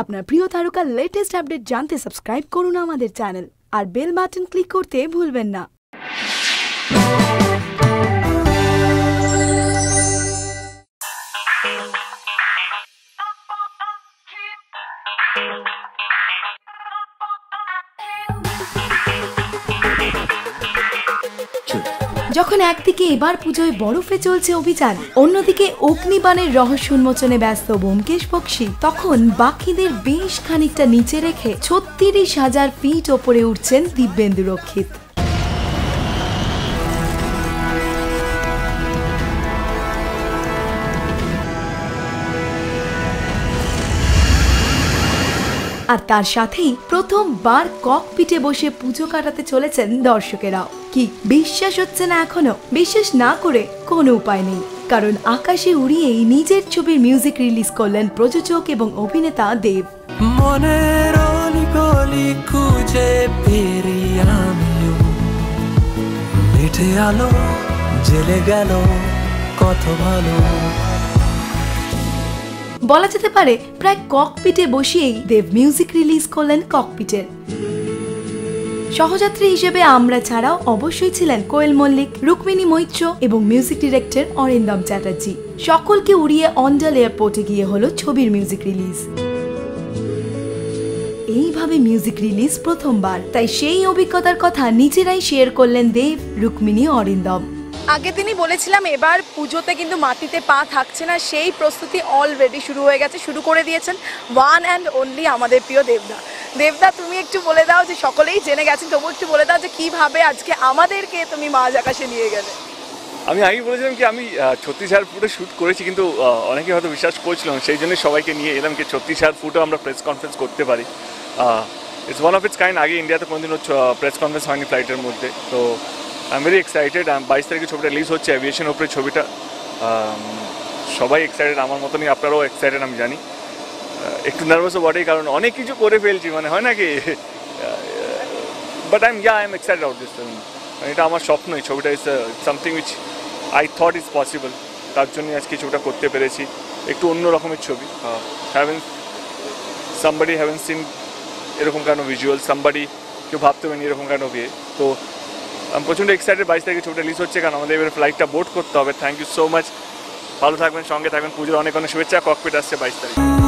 আপনার প্রিয় তারকার লেটেস্ট আপডেট জানতে সাবস্ক্রাইব করুন আমাদের চ্যানেল আর বেল বাটন ক্লিক করতে ভুলবেন না। যখন একদিকে এবার পুজোয় বরফে চলছে অভিযান, অন্যদিকে অগ্নিবাণের রহস্য উন্মোচনে ব্যস্ত ব্যোমকেশ বক্সি, তখন বাকিদের বেশ খানিকটা নিচে রেখে ছত্রিশ হাজার ফিট ওপরে উঠছেন দিব্যেন্দু রক্ষিত। আর তার সাথেই প্রথমবার ককপিটে বসে পুজো কাটাতে চলেছেন দর্শকেরাও। কি বিশ্বাস হচ্ছে না এখনও? বিশ্বাস না করে কোনো উপায় নেই। কারণ আকাশে উড়িয়েই নিজের ছবির মিউজিক রিলিজ করলেন প্রযোজক এবং অভিনেতা দেব। মনের খুঁজে ফিরি আমিও। মিঠে আলো জেলে গেল কত ভালো। বলা যেতে পারে প্রায় ককপিটে বসিয়েই দেব মিউজিক রিলিজ করলেন ককপিটের সহযাত্রী হিসেবে আমরা ছাড়াও অবশ্যই ছিলেন কোয়েল মল্লিক, রুক্মিণী মৈত্র এবং মিউজিক ডিরেক্টর অরিন্দম চ্যাটার্জি। সকলকে উড়িয়ে অন্ডাল এয়ারপোর্টে গিয়ে হলো ছবির মিউজিক রিলিজ এইভাবে মিউজিক রিলিজ প্রথমবার। তাই সেই অভিজ্ঞতার কথা নিজেরাই শেয়ার করলেন দেব, রুক্মিণী, অরিন্দম। আগে তিনি বলেছিলাম, এবার পুজোতে কিন্তু মাটিতে পা থাকছে না। সেই প্রস্তুতি অলরেডি শুরু হয়ে গেছে, শুরু করে দিয়েছেন ওয়ান অ্যান্ড অনলি আমাদের প্রিয় দেবদা। দেবদা, তুমি একটু বলে দাও যে সকলেই জেনে গেছেন, তবু একটু বলে দাও যে কীভাবে আজকে আমাদেরকে তুমি মাঝ আকাশে নিয়ে গেলে। আমি আগেই বলেছিলাম কি, আমি ছত্রিশ হাজার ফুটে শ্যুট করেছি, কিন্তু অনেকে হয়তো বিশ্বাস করছিলাম, সেই জন্য সবাইকে নিয়ে এলাম কি ছত্রিশ হাজার ফুটেও আমরা প্রেস কনফারেন্স করতে পারি। It's one of its kind আগে ইন্ডিয়াতে কোনোদিনও প্রেস কনফারেন্স হয়নি ফ্লাইটের মধ্যে। তো আই এম ভেরি এক্সাইটেড বাইশ তারিখে ছবিটা রিলিজ হচ্ছে অ্যাভিয়েশন ওপরে ছবিটা। সবাই এক্সাইটেড আমার মতনই, আপনারাও এক্সাইটেড আমি জানি। একটু নার্ভাসও বটেই কারণ অনেক কিছু করে ফেলছি মানে হয় নাকি? But I am yeah I am excited about this film এটা আমার স্বপ্ন এই ছবিটা is something which I thought is possible তার জন্য আজকে ছবিটা করতে পেরেছি। একটু অন্য রকমের ছবি। হ্যাভেন সামবাডি হ্যাভেন সিন এরকম কেন ভিজুয়াল সামবাডি কেউ ভাবতে পারেনি এরকম কেন বিয়ে তো আমি প্রচণ্ড এক্সাইটেড বাইশ তারিখে ছবিটা রিলিজ হচ্ছে কারণ আমাদের এবার ফ্লাইটটা বোট করতে হবে। থ্যাংক ইউ সো মাচ ভালো থাকবেন সঙ্গে থাকবেন। পুজোর অনেক অনেক শুভেচ্ছা। ককপিট আসছে বাইশ তারিখ।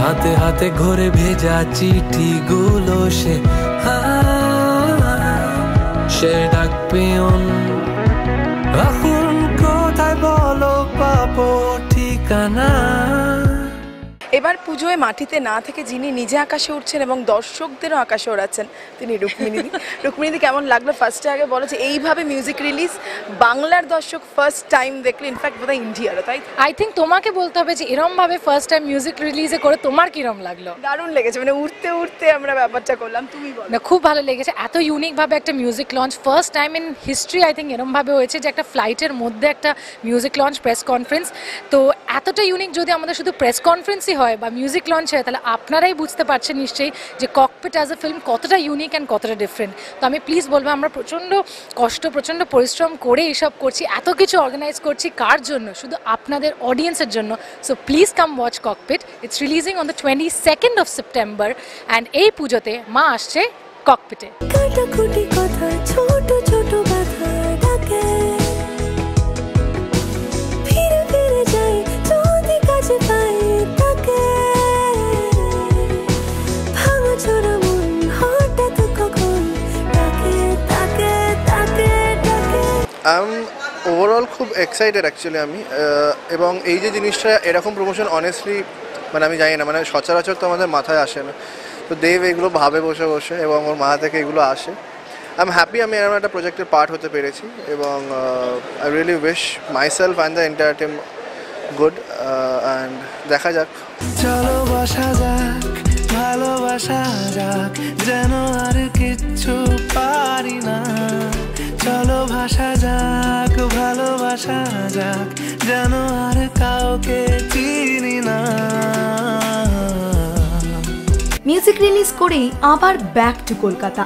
হাতে হাতে ঘরে ভেজা চিঠি গুলো সে সে ডাক পিয়ন এখন কোথায় বলো পাবো ঠিকানা? এবার পুজোয় মাটিতে না থেকে যিনি নিজে আকাশে উঠছেন এবং দর্শকদেরও আকাশে ওড়াচ্ছেন তিনি রুক্মিণীদি রুক্মিণীদি কেমন লাগল? ফার্স্টে আগে বলো যে এইভাবে মিউজিক রিলিজ বাংলার দর্শক ফার্স্ট টাইম দেখলে ইনফ্যাক্ট বোধহয় ইন্ডিয়ারও তাই? আই থিঙ্ক তোমাকে বলতে হবে যে এরমভাবে ফার্স্ট টাইম মিউজিক রিলিজে করে তোমার কিরম লাগল? দারুণ লেগেছে মানে উঠতে উঠতে আমরা ব্যাপারটা করলাম তুমি বলো। না খুব ভালো লেগেছে এত ইউনিকভাবে একটা music launch first time in history I think এরমভাবে হয়েছে যে একটা ফ্লাইটের মধ্যে একটা মিউজিক লঞ্চ প্রেস কনফারেন্স তো এতটা ইউনিক যদি আমাদের শুধু প্রেস কনফারেন্সই হয় বা মিউজিক লঞ্চ হয়, তাহলে আপনারাই বুঝতে পারছেন নিশ্চয়ই যে ককপিট অ্যাজ এ ফিল্ম কতটা ইউনিক অ্যান্ড কতটা ডিফারেন্ট তো আমি প্লিজ বলব, আমরা প্রচণ্ড কষ্ট, প্রচণ্ড পরিশ্রম করে এইসব করছি, এত কিছু অর্গানাইজ করছি কার জন্য? শুধু আপনাদের অডিয়েন্সের জন্য। So please come watch Cockpit it's releasing on the twenty second of September and এই পুজোতে মা আসছে ককপিটে ছোট আই ওভারঅল খুব এক্সাইটেড অ্যাকচুয়ালি আমি এবং এই যে জিনিসটা, এরকম প্রমোশন অনেস্টলি মানে আমি জানি না মানে সচরাচর তো আমাদের মাথায় আসে না। তো দেব এগুলো ভাবে বসে বসে এবং ওর মাথা থেকে এগুলো আসে। আই এম হ্যাপি আমি এরকম একটা প্রজেক্টের পার্ট হতে পেরেছি এবং I really wish myself and the entire team good and দেখা যাক। চলো বসা যাক, ভালোবাসা যাক, যেন আর কিচ্ছু পারি না। চলো ভাষা যাক ভালোবাসা যাক যেন আর কাউকে চিনি না। মিউজিক রিলিজ করেই আবার ব্যাক টু কলকাতা।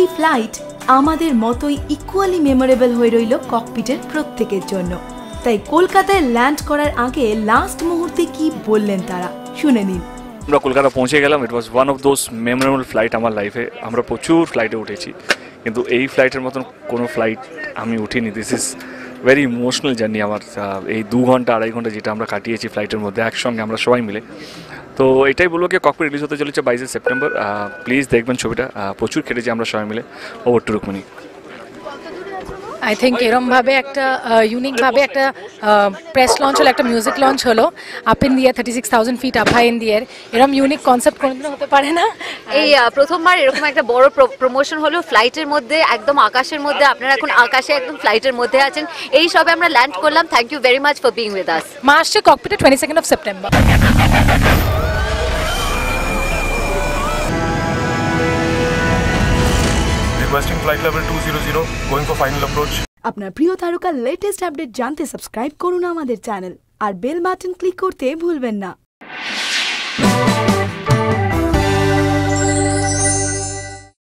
এই ফ্লাইট আমাদের মতোই ইকুয়ালি মেমোরেবল হয়ে রইল ককপিটের প্রত্যেকের জন্য। তাই কলকাতায় ল্যান্ড করার আগে লাস্ট মুহূর্তে কি বললেন তারা? শুনে নিন। আমরা কলকাতা পৌঁছে গেলাম। It was one of those memorable flight আমার লাইফে আমরা প্রচুর ফ্লাইটে উঠেছি। কিন্তু এই ফ্লাইটের মতন কোনো ফ্লাইট আমি উঠিনি। This is very emotional journey আমার এই দু ঘণ্টা, আড়াই ঘণ্টা যেটা আমরা কাটিয়েছি ফ্লাইটের মধ্যে একসঙ্গে আমরা সবাই মিলে। তো এটাই বলব কি ককপিট রিলিজ হতে চলেছে বাইশে সেপ্টেম্বর। প্লিজ দেখবেন ছবিটা। প্রচুর খেটেছি আমরা সবাই মিলে। Over to Rukmini I think এরমভাবে একটা ইউনিকভাবে একটা প্রেস লঞ্চ হলো একটা মিউজিক লঞ্চ হলো up in the air thirty six thousand feet up high in দিয়ের এরম ইউনিক কনসেপ্ট কোনোদিনও হতে পারে না। এই প্রথমবার এরকম একটা বড় প্রমোশন হলো ফ্লাইটের মধ্যে একদম আকাশের মধ্যে আপনারা এখন আকাশে একদম ফ্লাইটের মধ্যে আছেন। এই সবে আমরা ল্যান্ড করলাম। Thank you very much for being with us মা আসছে ককপিটে twenty second of September requesting flight level 200 going for final approach. আপনার প্রিয় তারকার লেটেস্ট আপডেট জানতে সাবস্ক্রাইব করুন আমাদের চ্যানেল আর বেল বাটন ক্লিক করতে ভুলবেন না